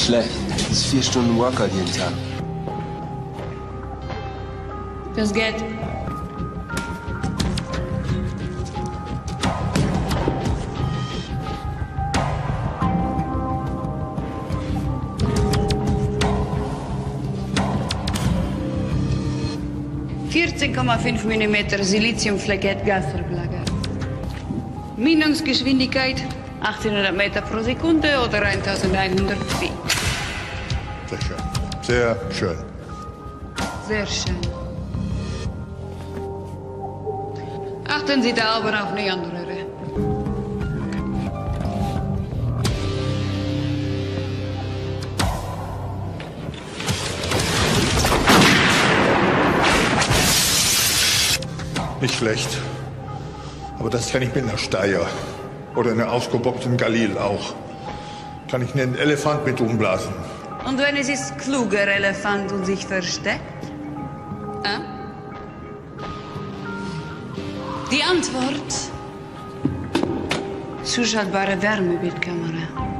Nicht schlecht. Das ist vier Stunden Workout jeden Tag. Das geht. ...14,5 mm Siliziumflegettgasverblagger. Mündungsgeschwindigkeit 1800 Meter pro Sekunde oder 1100 Feet. Sehr schön. Sehr schön. Sehr schön. Achten Sie da aber auf Neanderröhre. Nicht schlecht. Aber das kann ich mit einer Steier. Oder einer ausgebockten Galil auch. Kann ich einen Elefant mit umblasen. Und wenn es ist kluger Elefant und sich versteckt? Äh? Die Antwort? Zuschaltbare Wärmebildkamera.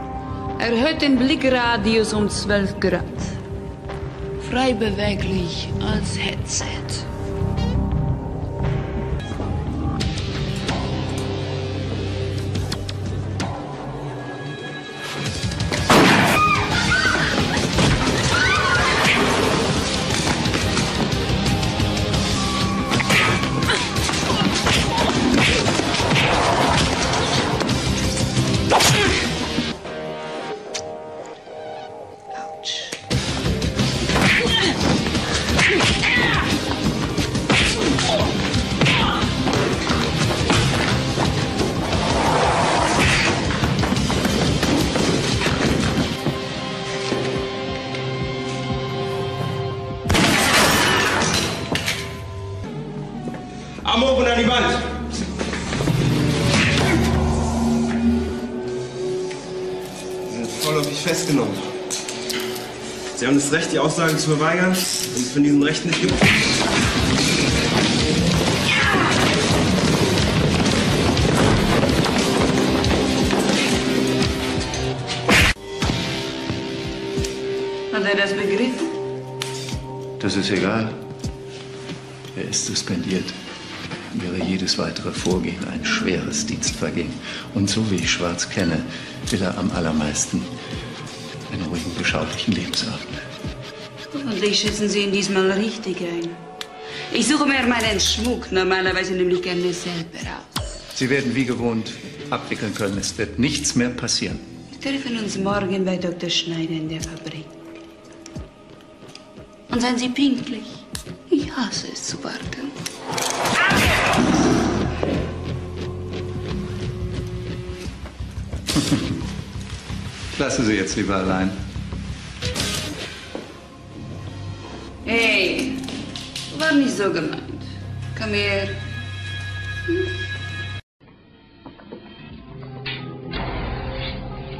Erhöht den Blickradius um 12 Grad. Frei beweglich als Headset. Hoch und an die Wand. Sie sind vorläufig festgenommen. Sie haben das Recht, die Aussagen zu verweigern. Wenn es von diesem Recht nicht gibt. Hat er das begriffen? Das ist egal. Er ist suspendiert. Wäre jedes weitere Vorgehen ein schweres Dienstvergehen. Und so wie ich Schwarz kenne, will er am allermeisten einen ruhigen, beschaulichen Lebensabend. Hoffentlich schätzen Sie ihn diesmal richtig ein. Ich suche mir meinen Schmuck normalerweise nämlich gerne selber aus. Sie werden wie gewohnt abwickeln können. Es wird nichts mehr passieren. Wir treffen uns morgen bei Dr. Schneider in der Fabrik. Und seien Sie pünktlich. Ich hasse es zu warten. Ich lasse Sie jetzt lieber allein. Hey, war nicht so gemeint. Komm her.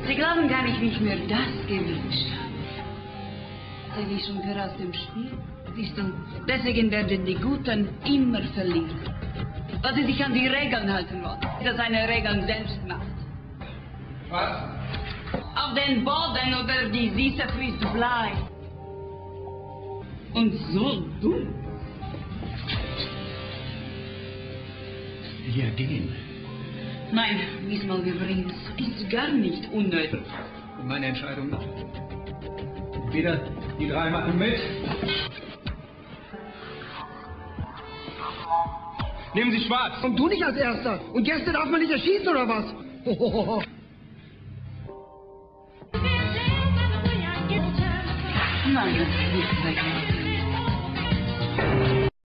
Sie glauben gar nicht, wie ich mir das gewünscht habe. Sei ich schon wieder aus dem Spiel? Siehst du, deswegen werden die Guten immer verlieren. Weil sie sich an die Regeln halten wollen. Das eine Regeln selbst macht. Was? Auf den Boden oder die Süße fließt Blei. Und so dumm. Wir gehen. Nein, diesmal übrigens ist gar nicht unnötig. Meine Entscheidung noch. Wieder, die drei machen mit. Nehmen Sie schwarz. Und du nicht als Erster. Und Gäste darf man nicht erschießen, oder was? Nein, das ist nicht.